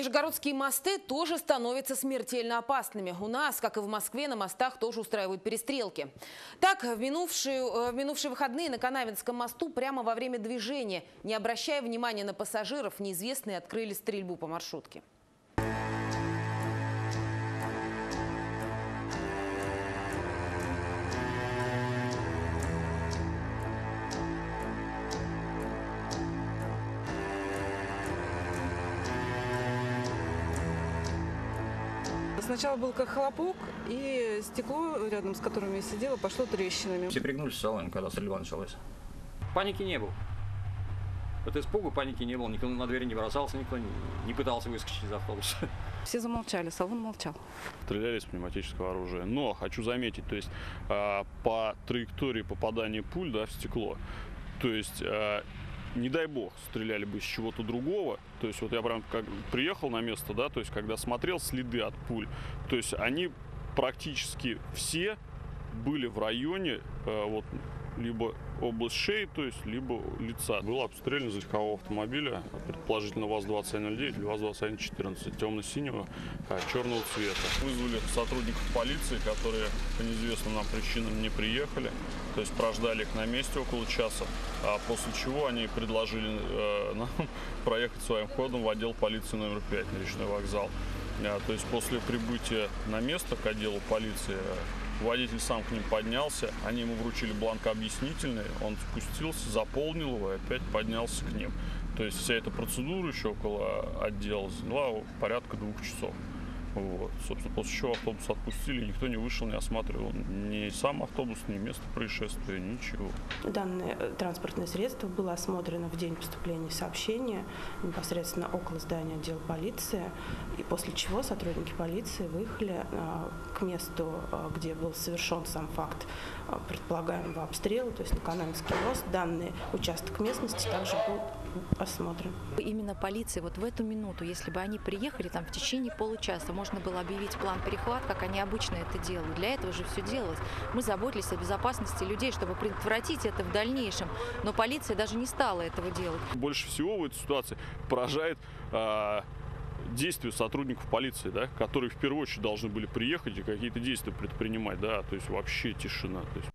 нижегородские мосты тоже становятся смертельно опасными. У нас, как и в Москве, на мостах тоже устраивают перестрелки. Так, в минувшие, э, в минувшие выходные на Канавинском мосту прямо во время движения, не обращая внимания на пассажиров, неизвестные открыли стрельбу по маршрутке. Сначала был как хлопок, и стекло, рядом с которым я сидела, пошло трещинами. Все пригнулись в салоне, когда стрельба началась. Паники не было. Вот испуга паники не было, никто на двери не бросался, никто не, не пытался выскочить из автобуса. Все замолчали, салон молчал. стреляли из пневматического оружия. Но хочу заметить, то есть а, по траектории попадания пуль да, в стекло, то есть а, не дай бог стреляли бы с чего-то другого. То есть вот я прям как приехал на место, да, то есть когда смотрел следы от пуль, то есть они практически все были в районе э, вот либо область шеи, то есть либо лица. Был обстрелян из легкового автомобиля, предположительно ВАЗ-2109 или ВАЗ-2114, темно-синего, а, черного цвета. Вызвали сотрудников полиции, которые по неизвестным нам причинам не приехали, то есть прождали их на месте около часа, а после чего они предложили э, нам проехать своим ходом в отдел полиции номер 5 на речной вокзал. А, То есть после прибытия на место к отделу полиции водитель сам к ним поднялся, они ему вручили бланк объяснительный, он спустился, заполнил его и опять поднялся к ним. То есть вся эта процедура еще около отдела заняла порядка двух часов. Вот. Собственно, после чего автобус отпустили, никто не вышел, не осматривал ни сам автобус, ни место происшествия, ничего. Данное э, транспортное средство было осмотрено в день поступления сообщения непосредственно около здания отдела полиции, и после чего сотрудники полиции выехали э, к месту, э, где был совершен сам факт э, предполагаемого обстрела, то есть на Канавинский мост. Данный участок местности также был осмотрен. Именно полиция вот в эту минуту, если бы они приехали там в течение получаса, можно было объявить план перехват, как они обычно это делают. Для этого же все делалось. Мы заботились о безопасности людей, чтобы предотвратить это в дальнейшем. Но полиция даже не стала этого делать. Больше всего в этой ситуации поражает а, действия сотрудников полиции, да, которые в первую очередь должны были приехать и какие-то действия предпринимать, да, то есть вообще тишина, то есть